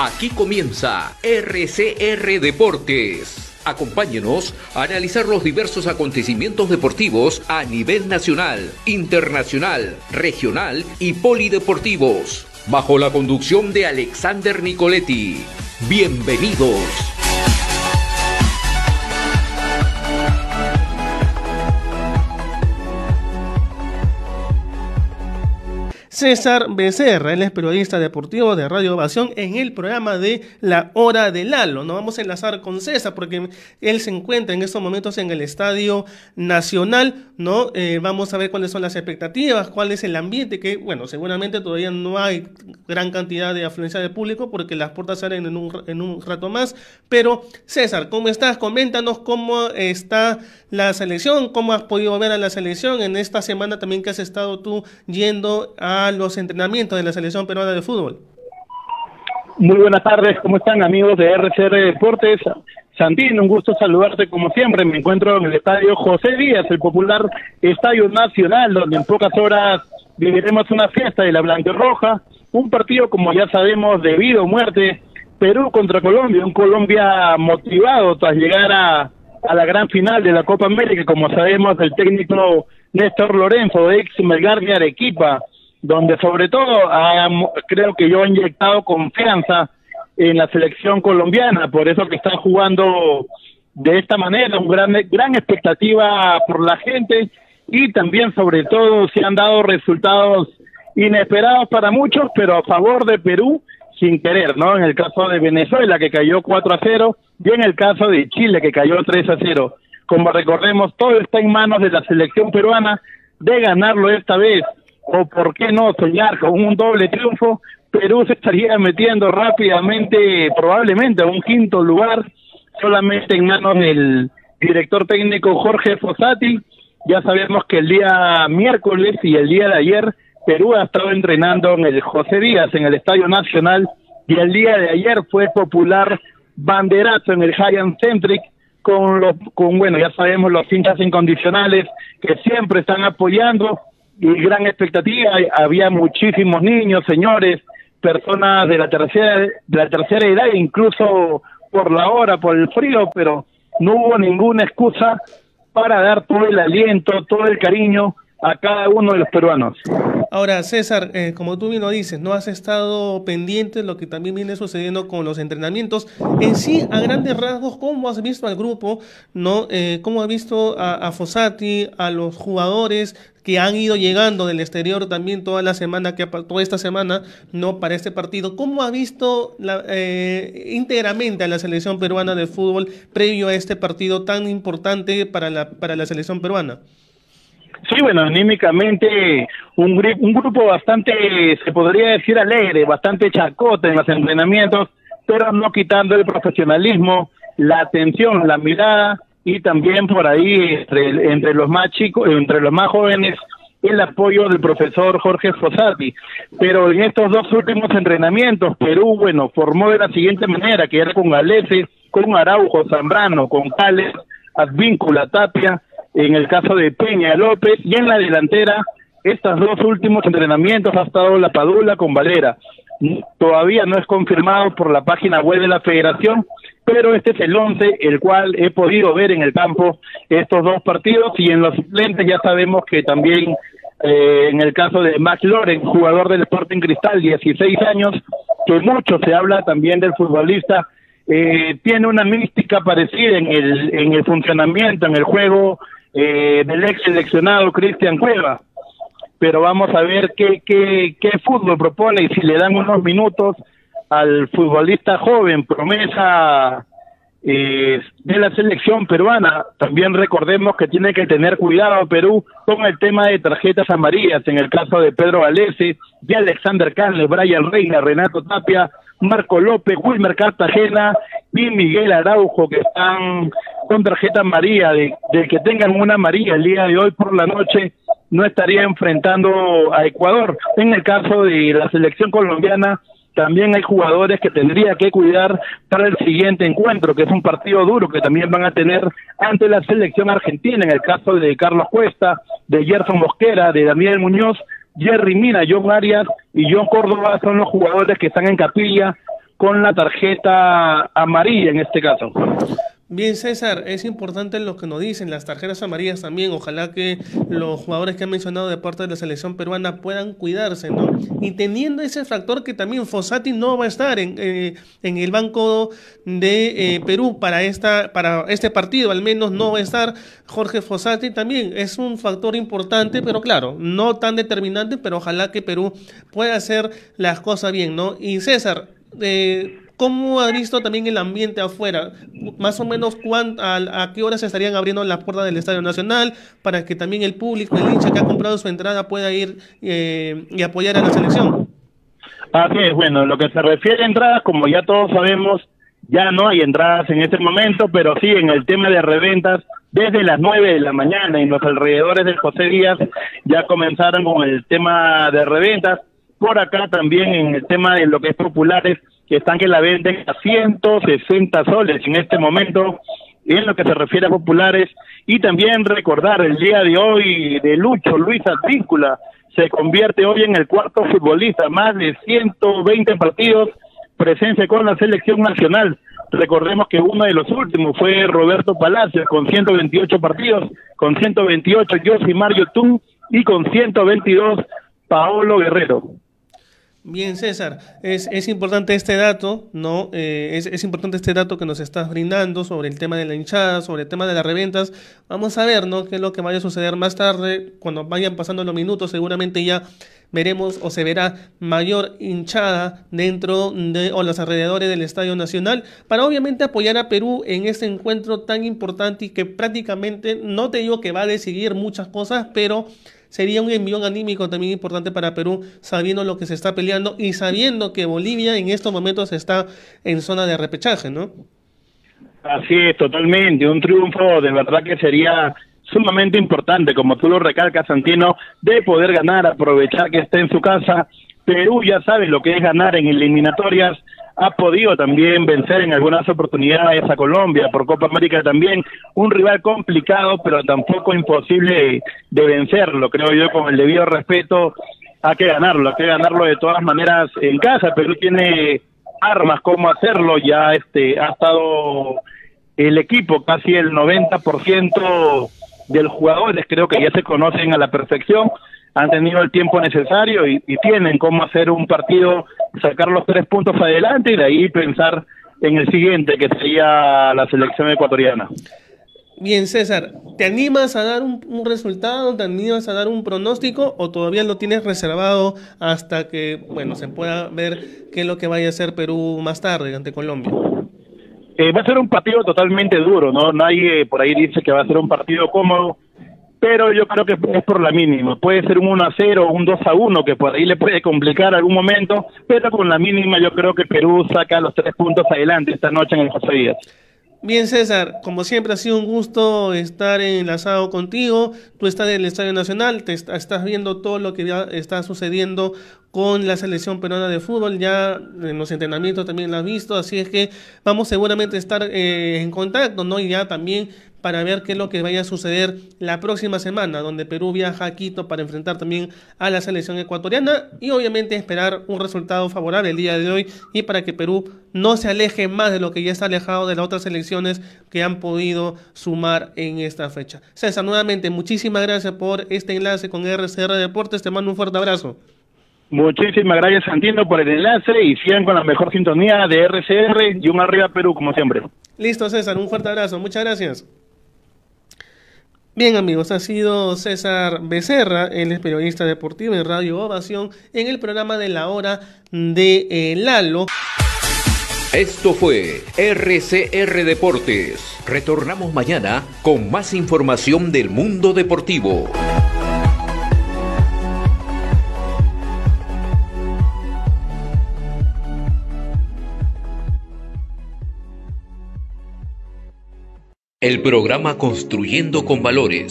Aquí comienza RCR Deportes. Acompáñenos a analizar los diversos acontecimientos deportivos a nivel nacional, internacional, regional y polideportivos, bajo la conducción de Alexander Nicoletti. Bienvenidos. César Becerra, él es periodista deportivo de Radio Ovación en el programa de La Hora del Lalo. Nos vamos a enlazar con César porque él se encuentra en estos momentos en el Estadio Nacional, ¿no? Eh, vamos a ver cuáles son las expectativas, cuál es el ambiente, que bueno, seguramente todavía no hay gran cantidad de afluencia de público porque las puertas salen en un, en un rato más. Pero César, ¿cómo estás? Coméntanos cómo está la selección, cómo has podido ver a la selección en esta semana también que has estado tú yendo a los entrenamientos de la selección peruana de fútbol. Muy buenas tardes, ¿cómo están amigos de RCR Deportes? Santín, un gusto saludarte como siempre. Me encuentro en el estadio José Díaz, el popular estadio nacional, donde en pocas horas viviremos una fiesta de la Roja, un partido como ya sabemos de vida o muerte, Perú contra Colombia, un Colombia motivado tras llegar a, a la gran final de la Copa América, como sabemos el técnico Néstor Lorenzo, ex Melgar de Arequipa, donde sobre todo creo que yo he inyectado confianza en la selección colombiana, por eso que está jugando de esta manera, un gran, gran expectativa por la gente y también sobre todo se han dado resultados inesperados para muchos, pero a favor de Perú sin querer, ¿no? En el caso de Venezuela que cayó 4 a 0 y en el caso de Chile que cayó 3 a 0. Como recordemos, todo está en manos de la selección peruana de ganarlo esta vez o por qué no soñar con un doble triunfo, Perú se estaría metiendo rápidamente, probablemente a un quinto lugar, solamente en manos del director técnico Jorge Fossati. Ya sabemos que el día miércoles y el día de ayer Perú ha estado entrenando en el José Díaz, en el Estadio Nacional, y el día de ayer fue popular banderazo en el Giant Centric con los, con bueno, ya sabemos los hinchas incondicionales que siempre están apoyando gran expectativa, había muchísimos niños, señores, personas de la tercera de la tercera edad, incluso por la hora, por el frío, pero no hubo ninguna excusa para dar todo el aliento, todo el cariño a cada uno de los peruanos. Ahora, César, eh, como tú bien lo dices, no has estado pendiente lo que también viene sucediendo con los entrenamientos. En sí, a grandes rasgos, ¿cómo has visto al grupo? ¿No? Eh, ¿Cómo has visto a, a Fossati, a los jugadores que han ido llegando del exterior también toda la semana, que toda esta semana, no para este partido. ¿Cómo ha visto la, eh, íntegramente a la selección peruana de fútbol previo a este partido tan importante para la, para la selección peruana? Sí, bueno, anímicamente un, un grupo bastante, se podría decir alegre, bastante chacote en los entrenamientos, pero no quitando el profesionalismo, la atención, la mirada y también por ahí entre, entre los más chicos, entre los más jóvenes, el apoyo del profesor Jorge Fossati. Pero en estos dos últimos entrenamientos, Perú, bueno, formó de la siguiente manera, que era con Galese, con Araujo, Zambrano, con Cales, Advíncula, Tapia, en el caso de Peña López, y en la delantera, estos dos últimos entrenamientos ha estado la Padula con Valera. Todavía no es confirmado por la página web de la federación, pero este es el once, el cual he podido ver en el campo estos dos partidos, y en los suplentes ya sabemos que también eh, en el caso de Max Loren, jugador del Sporting Cristal, 16 años, que mucho se habla también del futbolista, eh, tiene una mística parecida en el, en el funcionamiento, en el juego, eh, del ex seleccionado Cristian Cueva. Pero vamos a ver qué, qué, qué fútbol propone y si le dan unos minutos al futbolista joven, promesa eh, de la selección peruana. También recordemos que tiene que tener cuidado Perú con el tema de tarjetas amarillas, en el caso de Pedro Valese, de Alexander Carles, Brian Reina, Renato Tapia, Marco López, Wilmer Cartagena y Miguel Araujo, que están con tarjeta amarilla, de, de que tengan una amarilla el día de hoy por la noche, no estaría enfrentando a Ecuador. En el caso de la selección colombiana, también hay jugadores que tendría que cuidar para el siguiente encuentro, que es un partido duro que también van a tener ante la selección argentina, en el caso de Carlos Cuesta, de Gerson Mosquera, de Daniel Muñoz, Jerry Mina, John Arias y John Córdoba son los jugadores que están en capilla con la tarjeta amarilla en este caso. Bien, César, es importante lo que nos dicen las tarjetas amarillas también. Ojalá que los jugadores que han mencionado de parte de la selección peruana puedan cuidarse, ¿no? Y teniendo ese factor que también Fossati no va a estar en, eh, el banco de eh, Perú para, esta, para este partido, al menos no va a estar Jorge Fossati también. Es un factor importante, pero claro, no tan determinante, pero ojalá que Perú pueda hacer las cosas bien, ¿no? Y César, eh, ¿Cómo ha visto también el ambiente afuera? Más o menos a, a, qué horas se estarían abriendo las puertas del Estadio Nacional para que también el público, el hincha que ha comprado su entrada pueda ir eh, y apoyar a la selección. Así es, bueno, lo que se refiere a entradas, como ya todos sabemos, ya no hay entradas en este momento, pero sí en el tema de reventas, desde las 9 de la mañana en los alrededores del José Díaz ya comenzaron con el tema de reventas. Por acá también en el tema de lo que es populares, que están que la venden a 160 soles en este momento en lo que se refiere a populares. Y también recordar el día de hoy de Lucho Luis Advíncula se convierte hoy en el cuarto futbolista más de 120 partidos presencia con la selección nacional. Recordemos que uno de los últimos fue Roberto Palacios con 128 partidos con 128 José Mario Tun y con 122 Paolo Guerrero Bien, César, es, es, importante este dato, ¿no? Eh, es, es, importante este dato que nos estás brindando sobre el tema de la hinchada, sobre el tema de las reventas. Vamos a ver, ¿no? Qué es lo que vaya a suceder más tarde, cuando vayan pasando los minutos, seguramente ya veremos o se verá mayor hinchada dentro de o los alrededores del Estadio Nacional para obviamente apoyar a Perú en este encuentro tan importante y que prácticamente, no te digo que va a decidir muchas cosas, pero sería un envión anímico también importante para Perú, sabiendo lo que se está peleando y sabiendo que Bolivia en estos momentos está en zona de repechaje, ¿no? Así es, totalmente. Un triunfo de verdad que sería sumamente importante, como tú lo recalcas, Santino, de poder ganar, aprovechar que está en su casa. Perú ya sabe lo que es ganar en eliminatorias ha podido también vencer en algunas oportunidades a Colombia, por Copa América también, un rival complicado, pero tampoco imposible de vencerlo, creo yo, con el debido respeto, hay que ganarlo, hay que ganarlo de todas maneras en casa, Perú tiene armas como hacerlo, ya este ha estado el equipo, casi el 90% de los jugadores creo que ya se conocen a la perfección, han tenido el tiempo necesario y, tienen cómo hacer un partido, sacar los tres puntos adelante y de ahí pensar en el siguiente, que sería la selección ecuatoriana. Bien, César, ¿te animas a dar un, resultado, te animas a dar un pronóstico o todavía lo tienes reservado hasta que, bueno, se pueda ver qué es lo que vaya a hacer Perú más tarde ante Colombia? Eh, va a ser un partido totalmente duro, ¿no? Nadie por ahí dice que va a ser un partido cómodo pero yo creo que es por la mínima. Puede ser un 1 a 0 o un 2 a 1, que por ahí le puede complicar algún momento, pero con la mínima yo creo que Perú saca los tres puntos adelante esta noche en el José Díaz. Bien, César, como siempre ha sido un gusto estar enlazado contigo. Tú estás en el Estadio Nacional, te estás viendo todo lo que ya está sucediendo con la selección peruana de fútbol. Ya en los entrenamientos también lo has visto, así es que vamos seguramente a estar eh, en contacto, ¿no? Y ya también para ver qué es lo que vaya a suceder la próxima semana, donde Perú viaja a Quito para enfrentar también a la selección ecuatoriana y obviamente esperar un resultado favorable el día de hoy y para que Perú no se aleje más de lo que ya está alejado de las otras selecciones que han podido sumar en esta fecha. César, nuevamente, muchísimas gracias por este enlace con RCR Deportes, te mando un fuerte abrazo. Muchísimas gracias Santino por el enlace y sigan con la mejor sintonía de RCR y un arriba Perú como siempre. Listo César, un fuerte abrazo, muchas gracias. Bien amigos, ha sido César Becerra, él es periodista deportivo en Radio Ovación, en el programa de la hora de eh, Lalo. Esto fue RCR Deportes. Retornamos mañana con más información del mundo deportivo. El programa Construyendo con Valores